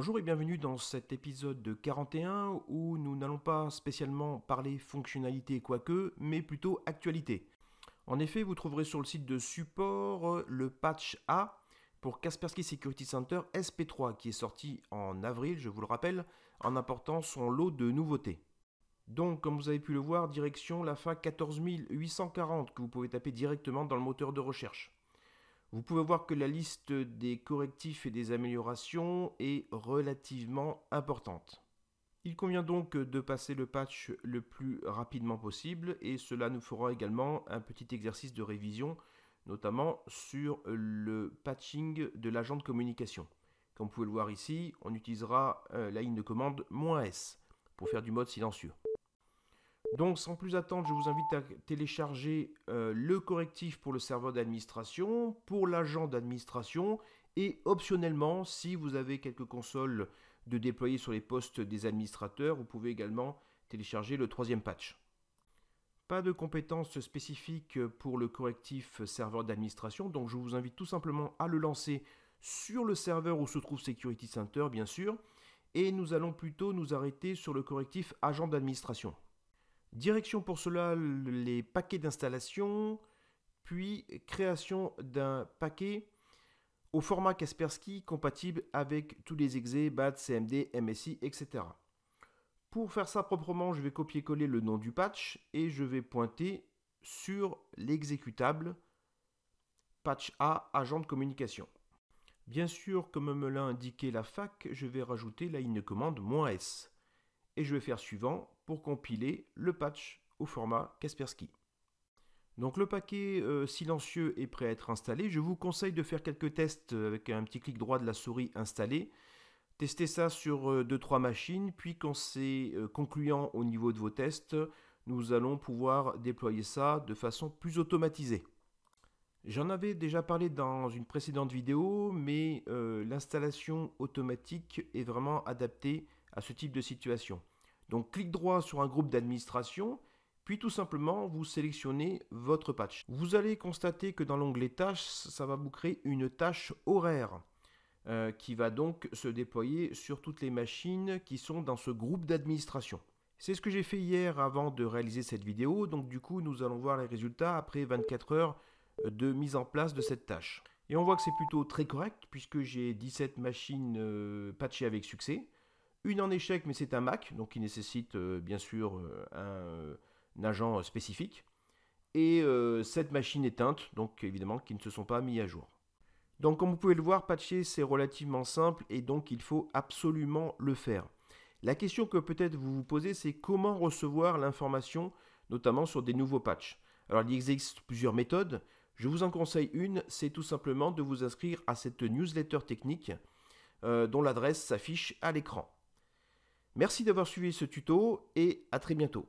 Bonjour et bienvenue dans cet épisode de 41 où nous n'allons pas spécialement parler fonctionnalité quoique, mais plutôt actualité. En effet, vous trouverez sur le site de support le patch A pour Kaspersky Security Center SP3 qui est sorti en avril, je vous le rappelle, en apportant son lot de nouveautés. Donc, comme vous avez pu le voir, direction la FA 14840 que vous pouvez taper directement dans le moteur de recherche. Vous pouvez voir que la liste des correctifs et des améliorations est relativement importante. Il convient donc de passer le patch le plus rapidement possible et cela nous fera également un petit exercice de révision, notamment sur le patching de l'agent de communication. Comme vous pouvez le voir ici, on utilisera euh, la ligne de commande "-s pour faire du mode silencieux. Donc sans plus attendre, je vous invite à télécharger euh, le correctif pour le serveur d'administration, pour l'agent d'administration et optionnellement, si vous avez quelques consoles de déployer sur les postes des administrateurs, vous pouvez également télécharger le troisième patch. Pas de compétences spécifiques pour le correctif serveur d'administration, donc je vous invite tout simplement à le lancer sur le serveur où se trouve Security Center, bien sûr, et nous allons plutôt nous arrêter sur le correctif agent d'administration. Direction pour cela les paquets d'installation, puis création d'un paquet au format Kaspersky compatible avec tous les exés, BAT, CMD, MSI, etc. Pour faire ça proprement, je vais copier-coller le nom du patch et je vais pointer sur l'exécutable patch A agent de communication. Bien sûr, comme me l'a indiqué la fac, je vais rajouter la ligne de commande "-s et je vais faire suivant pour compiler le patch au format Kaspersky. Donc le paquet euh, silencieux est prêt à être installé. Je vous conseille de faire quelques tests avec un petit clic droit de la souris installé. Testez ça sur 2-3 euh, machines, puis quand c'est euh, concluant au niveau de vos tests, nous allons pouvoir déployer ça de façon plus automatisée. J'en avais déjà parlé dans une précédente vidéo, mais l'installation automatique est vraiment adaptée à ce type de situation. Donc clic droit sur un groupe d'administration, puis tout simplement vous sélectionnez votre patch. Vous allez constater que dans l'onglet tâches, ça va vous créer une tâche horaire euh, qui va donc se déployer sur toutes les machines qui sont dans ce groupe d'administration. C'est ce que j'ai fait hier avant de réaliser cette vidéo, donc du coup nous allons voir les résultats après 24 heures de mise en place de cette tâche. Et on voit que c'est plutôt très correct puisque j'ai 17 machines euh, patchées avec succès. Une en échec, mais c'est un Mac, donc qui nécessite euh, bien sûr euh, euh, un, agent spécifique. Et cette machine éteinte, donc évidemment qui ne se sont pas mis à jour. Donc comme vous pouvez le voir, patcher c'est relativement simple et donc il faut absolument le faire. La question que peut-être vous vous posez, c'est comment recevoir l'information, notamment sur des nouveaux patchs. Alors il existe plusieurs méthodes. Je vous en conseille une, c'est tout simplement de vous inscrire à cette newsletter technique dont l'adresse s'affiche à l'écran. Merci d'avoir suivi ce tuto et à très bientôt.